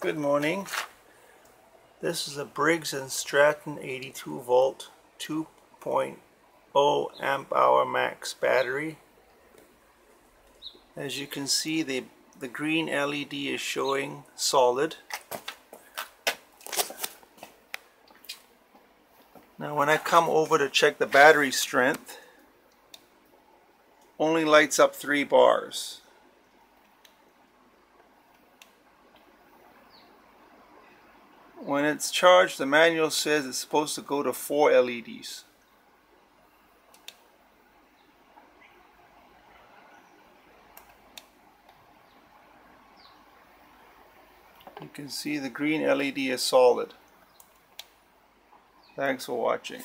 Good morning. This is a Briggs & Stratton 82 volt 2.0 amp hour max battery. As you can see the, the green LED is showing solid. Now when I come over to check the battery strength only lights up three bars. When it's charged, the manual says it's supposed to go to four LEDs. You can see the green LED is solid. Thanks for watching.